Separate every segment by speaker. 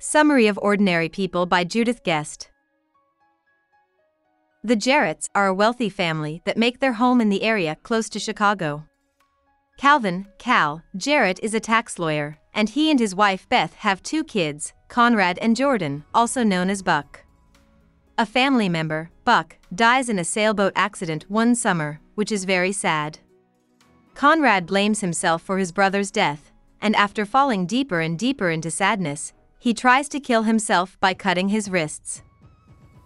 Speaker 1: Summary of Ordinary People by Judith Guest. The Jarretts are a wealthy family that make their home in the area close to Chicago. Calvin, Cal, Jarrett is a tax lawyer, and he and his wife Beth have two kids, Conrad and Jordan, also known as Buck. A family member, Buck, dies in a sailboat accident one summer, which is very sad. Conrad blames himself for his brother's death, and after falling deeper and deeper into sadness, he tries to kill himself by cutting his wrists.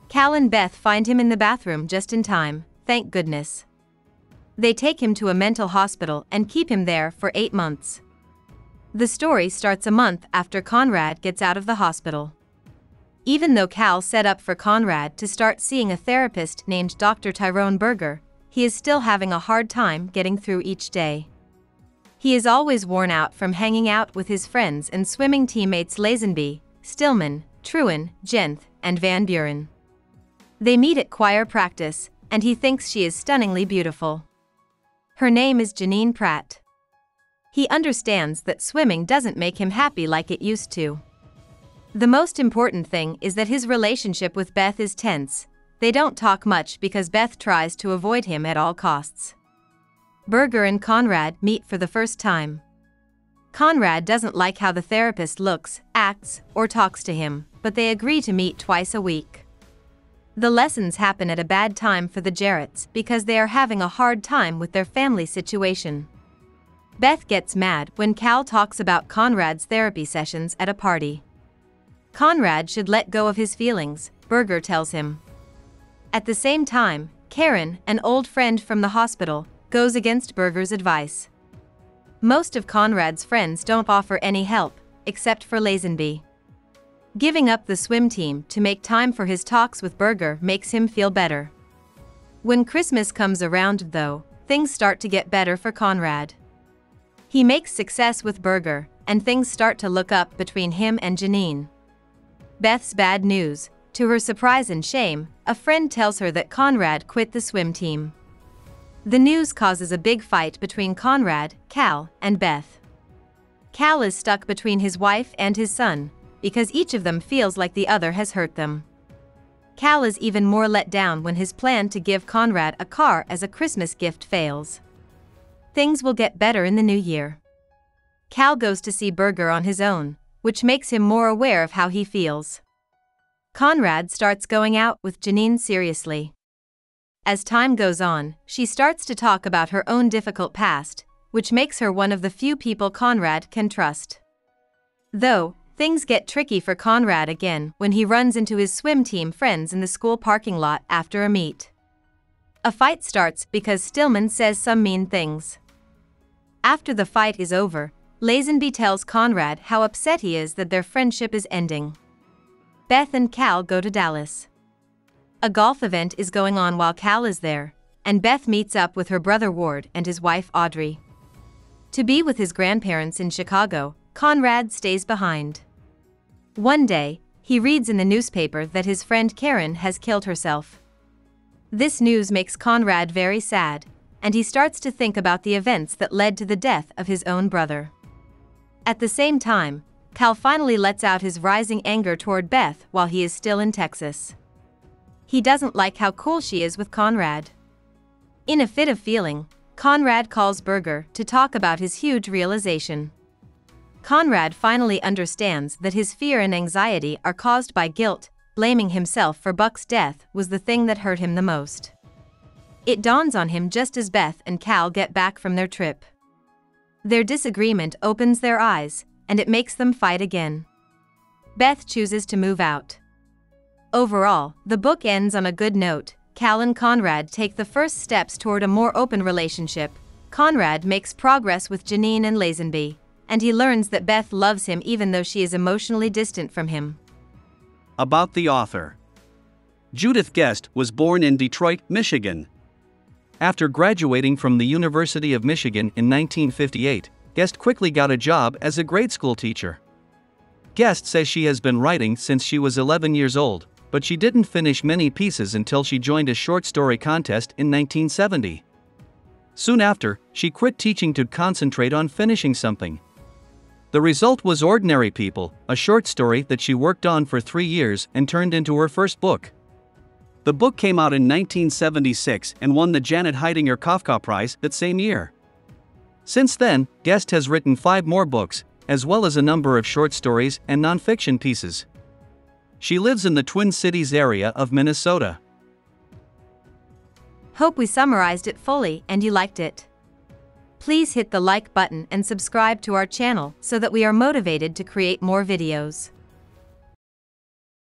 Speaker 1: Cal and Beth find him in the bathroom just in time, thank goodness. They take him to a mental hospital and keep him there for eight months. The story starts a month after Conrad gets out of the hospital. Even though Cal set up for Conrad to start seeing a therapist named Dr. Tyrone Berger, he is still having a hard time getting through each day. He is always worn out from hanging out with his friends and swimming teammates Lazenby, Stillman, Truan, Genthe, and Van Buren. They meet at choir practice, and he thinks she is stunningly beautiful. Her name is Janine Pratt. He understands that swimming doesn't make him happy like it used to. The most important thing is that his relationship with Beth is tense, they don't talk much because Beth tries to avoid him at all costs. Berger and Conrad meet for the first time. Conrad doesn't like how the therapist looks, acts, or talks to him, but they agree to meet twice a week. The lessons happen at a bad time for the Jarretts because they are having a hard time with their family situation. Beth gets mad when Cal talks about Conrad's therapy sessions at a party. Conrad should let go of his feelings, Berger tells him. At the same time, Karen, an old friend from the hospital, goes against Berger's advice. Most of Conrad's friends don't offer any help, except for Lazenby. Giving up the swim team to make time for his talks with Berger makes him feel better. When Christmas comes around, though, things start to get better for Conrad. He makes success with Berger, and things start to look up between him and Janine. Beth's bad news, to her surprise and shame, a friend tells her that Conrad quit the swim team. The news causes a big fight between Conrad, Cal, and Beth. Cal is stuck between his wife and his son, because each of them feels like the other has hurt them. Cal is even more let down when his plan to give Conrad a car as a Christmas gift fails. Things will get better in the new year. Cal goes to see Berger on his own, which makes him more aware of how he feels. Conrad starts going out with Janine seriously. As time goes on, she starts to talk about her own difficult past, which makes her one of the few people Conrad can trust. Though, things get tricky for Conrad again when he runs into his swim team friends in the school parking lot after a meet. A fight starts because Stillman says some mean things. After the fight is over, Lazenby tells Conrad how upset he is that their friendship is ending. Beth and Cal go to Dallas. A golf event is going on while Cal is there, and Beth meets up with her brother Ward and his wife Audrey. To be with his grandparents in Chicago, Conrad stays behind. One day, he reads in the newspaper that his friend Karen has killed herself. This news makes Conrad very sad, and he starts to think about the events that led to the death of his own brother. At the same time, Cal finally lets out his rising anger toward Beth while he is still in Texas. He doesn't like how cool she is with Conrad. In a fit of feeling, Conrad calls Berger to talk about his huge realization. Conrad finally understands that his fear and anxiety are caused by guilt, blaming himself for Buck's death was the thing that hurt him the most. It dawns on him just as Beth and Cal get back from their trip. Their disagreement opens their eyes, and it makes them fight again. Beth chooses to move out. Overall, the book ends on a good note. Cal and Conrad take the first steps toward a more open relationship. Conrad makes progress with Janine and Lazenby, and he learns that Beth loves him even though she is emotionally distant from him.
Speaker 2: About the author Judith Guest was born in Detroit, Michigan. After graduating from the University of Michigan in 1958, Guest quickly got a job as a grade school teacher. Guest says she has been writing since she was 11 years old, but she didn't finish many pieces until she joined a short story contest in 1970. Soon after, she quit teaching to concentrate on finishing something. The result was Ordinary People, a short story that she worked on for three years and turned into her first book. The book came out in 1976 and won the Janet Heidinger Kafka Prize that same year. Since then, Guest has written five more books, as well as a number of short stories and nonfiction pieces. She lives in the Twin Cities area of Minnesota.
Speaker 1: Hope we summarized it fully and you liked it. Please hit the like button and subscribe to our channel so that we are motivated to create more videos.